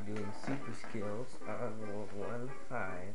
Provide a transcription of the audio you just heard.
be doing super skills on 1 5.